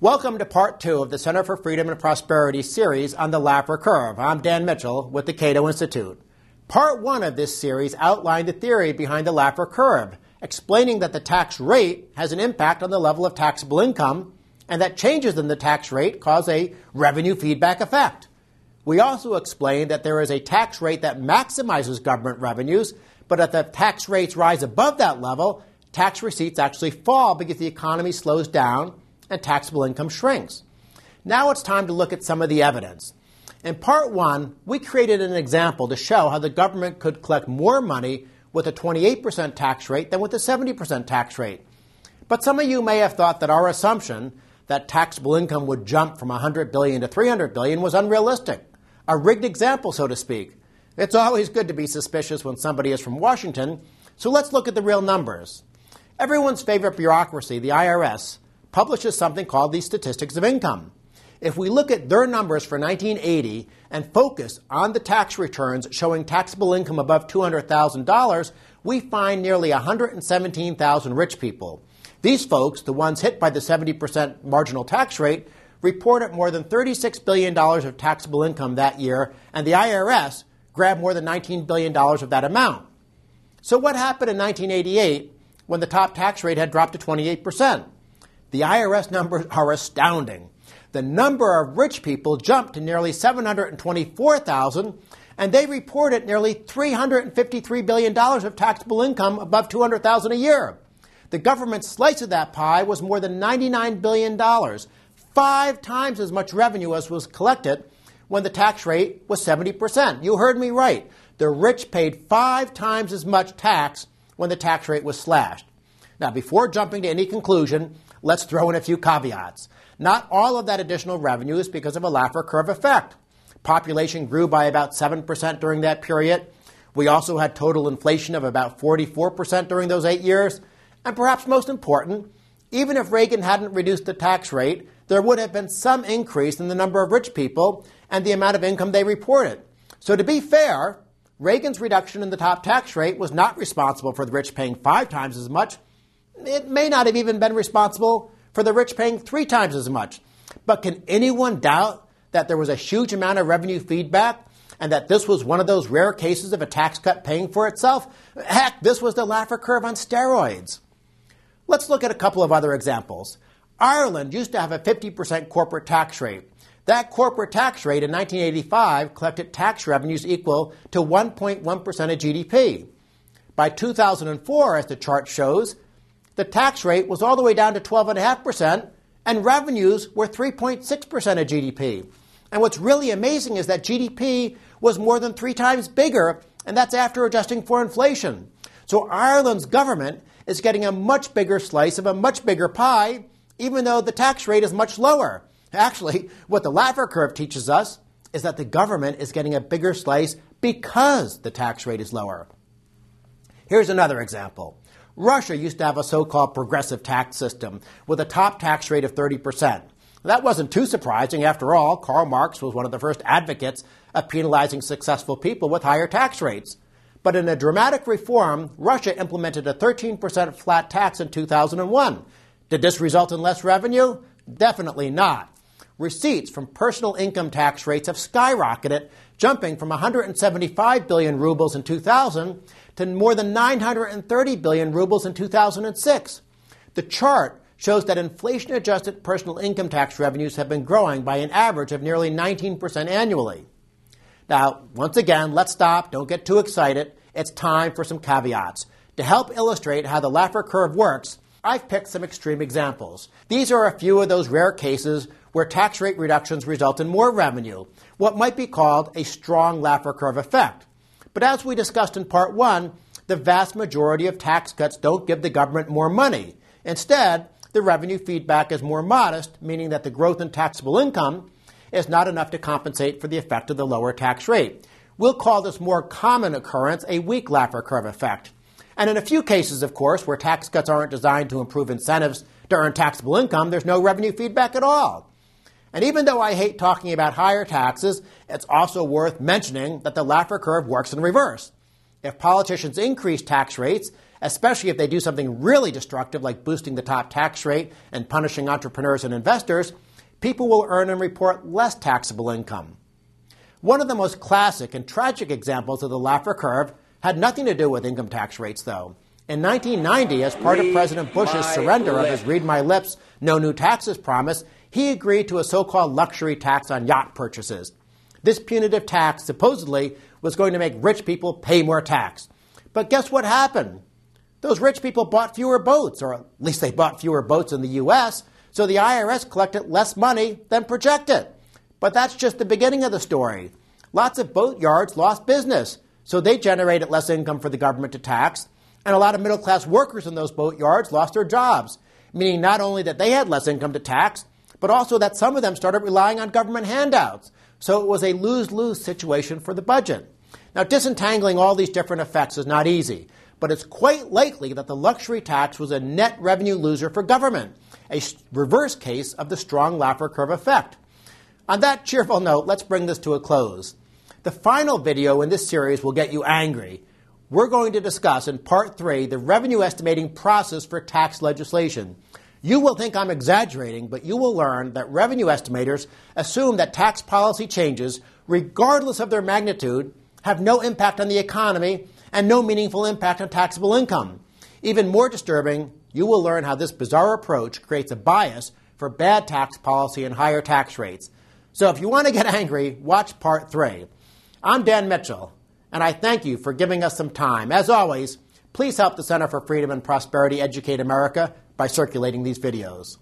Welcome to part two of the Center for Freedom and Prosperity series on the Laffer curve. I'm Dan Mitchell with the Cato Institute. Part one of this series outlined the theory behind the Laffer curve, explaining that the tax rate has an impact on the level of taxable income and that changes in the tax rate cause a revenue feedback effect. We also explained that there is a tax rate that maximizes government revenues, but if the tax rates rise above that level, tax receipts actually fall because the economy slows down and taxable income shrinks. Now it's time to look at some of the evidence. In part one, we created an example to show how the government could collect more money with a 28% tax rate than with a 70% tax rate. But some of you may have thought that our assumption that taxable income would jump from 100 billion to 300 billion was unrealistic, a rigged example, so to speak. It's always good to be suspicious when somebody is from Washington, so let's look at the real numbers. Everyone's favorite bureaucracy, the IRS, publishes something called the Statistics of Income. If we look at their numbers for 1980 and focus on the tax returns showing taxable income above $200,000, we find nearly 117,000 rich people. These folks, the ones hit by the 70% marginal tax rate, reported more than $36 billion of taxable income that year, and the IRS grabbed more than $19 billion of that amount. So, what happened in 1988 when the top tax rate had dropped to 28%. The IRS numbers are astounding. The number of rich people jumped to nearly 724,000, and they reported nearly $353 billion of taxable income above 200,000 a year. The government slice of that pie was more than $99 billion, five times as much revenue as was collected when the tax rate was 70%. You heard me right. The rich paid five times as much tax when the tax rate was slashed. Now, before jumping to any conclusion, let's throw in a few caveats. Not all of that additional revenue is because of a Laffer curve effect. Population grew by about 7% during that period. We also had total inflation of about 44% during those eight years. And perhaps most important, even if Reagan hadn't reduced the tax rate, there would have been some increase in the number of rich people and the amount of income they reported. So, to be fair, Reagan's reduction in the top tax rate was not responsible for the rich paying five times as much. It may not have even been responsible for the rich paying three times as much. But can anyone doubt that there was a huge amount of revenue feedback and that this was one of those rare cases of a tax cut paying for itself? Heck, this was the Laffer curve on steroids. Let's look at a couple of other examples. Ireland used to have a 50% corporate tax rate. That corporate tax rate in 1985 collected tax revenues equal to 1.1% of GDP. By 2004, as the chart shows, the tax rate was all the way down to 12.5%, and revenues were 3.6% of GDP. And what's really amazing is that GDP was more than three times bigger, and that's after adjusting for inflation. So Ireland's government is getting a much bigger slice of a much bigger pie, even though the tax rate is much lower. Actually, what the Laffer curve teaches us is that the government is getting a bigger slice because the tax rate is lower. Here's another example. Russia used to have a so called progressive tax system with a top tax rate of 30%. That wasn't too surprising. After all, Karl Marx was one of the first advocates of penalizing successful people with higher tax rates. But in a dramatic reform, Russia implemented a 13% flat tax in 2001. Did this result in less revenue? Definitely not receipts from personal income tax rates have skyrocketed, jumping from 175 billion rubles in 2000 to more than 930 billion rubles in 2006. The chart shows that inflation adjusted personal income tax revenues have been growing by an average of nearly 19% annually. Now, once again, let's stop, don't get too excited. It's time for some caveats. To help illustrate how the Laffer curve works, I've picked some extreme examples. These are a few of those rare cases where tax rate reductions result in more revenue, what might be called a strong Laffer curve effect. But as we discussed in part one, the vast majority of tax cuts don't give the government more money. Instead, the revenue feedback is more modest, meaning that the growth in taxable income is not enough to compensate for the effect of the lower tax rate. We'll call this more common occurrence a weak Laffer curve effect. And in a few cases, of course, where tax cuts aren't designed to improve incentives to earn taxable income, there's no revenue feedback at all. And even though I hate talking about higher taxes, it's also worth mentioning that the Laffer curve works in reverse. If politicians increase tax rates especially if they do something really destructive like boosting the top tax rate and punishing entrepreneurs and investors, people will earn and report less taxable income. One of the most classic and tragic examples of the Laffer curve had nothing to do with income tax rates, though. In 1990, as part of President Bush's surrender lip. of his Read My Lips, No New Taxes promise, he agreed to a so called luxury tax on yacht purchases. This punitive tax supposedly was going to make rich people pay more tax. But guess what happened? Those rich people bought fewer boats, or at least they bought fewer boats in the U.S., so the IRS collected less money than projected. But that's just the beginning of the story. Lots of boat yards lost business, so they generated less income for the government to tax, and a lot of middle class workers in those boat yards lost their jobs, meaning not only that they had less income to tax, but also that some of them started relying on government handouts. So it was a lose lose situation for the budget. Now, disentangling all these different effects is not easy, but it's quite likely that the luxury tax was a net revenue loser for government, a reverse case of the strong Laffer curve effect. On that cheerful note, let's bring this to a close. The final video in this series will get you angry. We're going to discuss in part three the revenue estimating process for tax legislation. You will think I'm exaggerating, but you will learn that revenue estimators assume that tax policy changes, regardless of their magnitude, have no impact on the economy and no meaningful impact on taxable income. Even more disturbing, you will learn how this bizarre approach creates a bias for bad tax policy and higher tax rates. So if you want to get angry, watch part three. I'm Dan Mitchell, and I thank you for giving us some time. As always, please help the Center for Freedom and Prosperity educate America by circulating these videos.